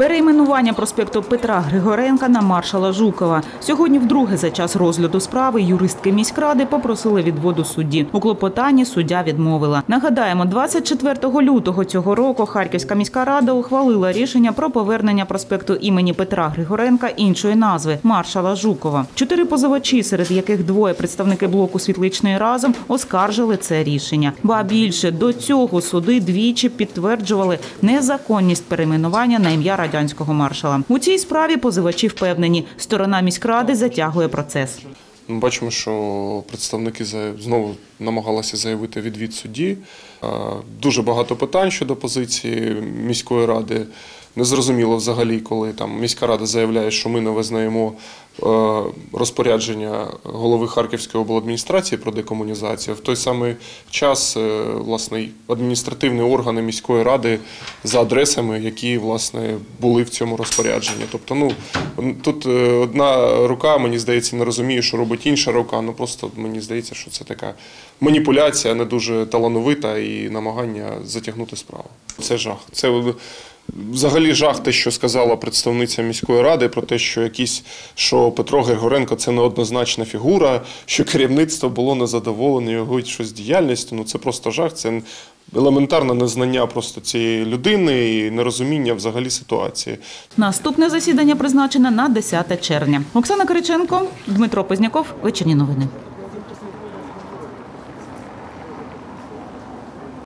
Перейменування проспекту Петра Григоренка на маршала Жукова. Сьогодні вдруге за час розгляду справи юристки міськради попросили відводу судді. У клопотанні суддя відмовила. Нагадаємо, 24 лютого цього року Харківська міська рада ухвалила рішення про повернення проспекту імені Петра Григоренка іншої назви маршала Жукова. Чотири позивачі, серед яких двоє представники блоку світличної разом, оскаржили це рішення. Ба більше до цього суди двічі підтверджували незаконність перейменування на ім'я радянського маршала. У цій справі позивачі впевнені, сторона міськради затягує процес. Ми бачимо, що представники знову намагалися заявити відвід судді. Дуже багато питань щодо позиції міської ради. Незрозуміло взагалі, коли там міська рада заявляє, що ми не визнаємо е, розпорядження голови Харківської обладміністрації про декомунізацію. В той самий час е, власне адміністративні органи міської ради за адресами, які власне були в цьому розпорядженні. Тобто, ну тут е, одна рука, мені здається, не розуміє, що робить інша рука. Ну просто мені здається, що це така маніпуляція, не дуже талановита і намагання затягнути справу. Це жах. Це Взагалі жах те, що сказала представниця міської ради, про те, що якісь що Петро Григоренко це неоднозначна фігура, що керівництво було незадоволене його щось діяльністю. Ну це просто жах. Це елементарне незнання просто цієї людини і нерозуміння взагалі ситуації. Наступне засідання призначене на 10 червня. Оксана Кириченко, Дмитро Позняков. Вечірні новини.